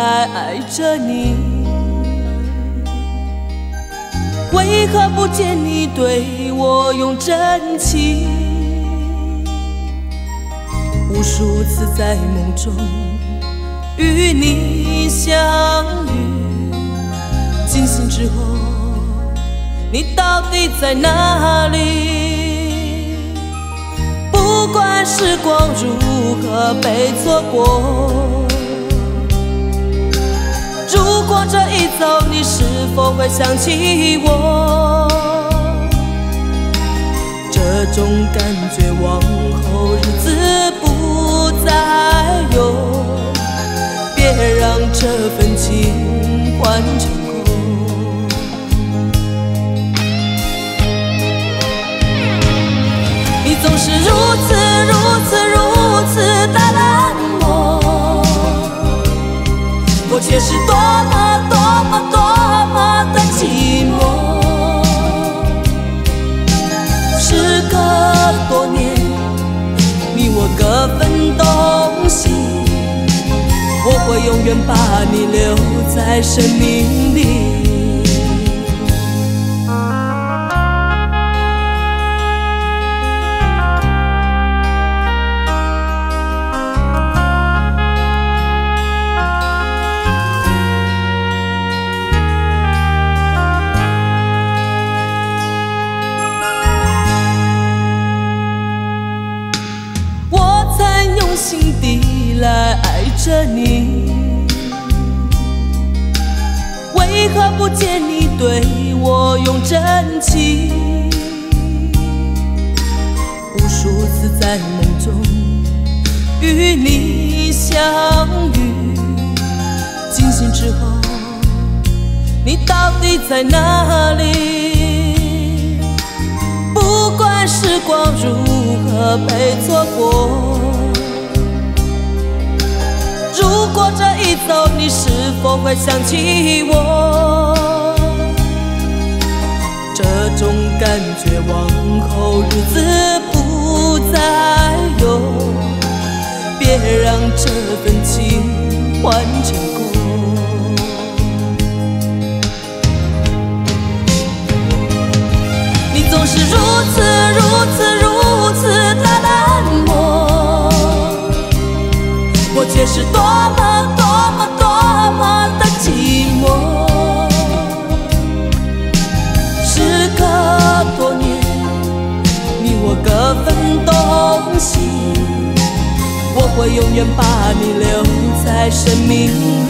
来爱着你，为何不见你对我用真情？无数次在梦中与你相遇，惊醒之后，你到底在哪里？不管时光如何被错过。这一走，你是否会想起我？这种感觉往后日子不再有，别让这份情换成我永远把你留在生命里。心地来爱着你，为何不见你对我用真情？无数次在梦中与你相遇，惊醒之后，你到底在哪里？不管时光如何被错过，果这一走，你是否会想起我？这种感觉往后日子不再有，别让这份情换成空。你总是如此如此如此的冷漠，我却是多会永远把你留在生命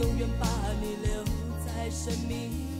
永远把你留在生命。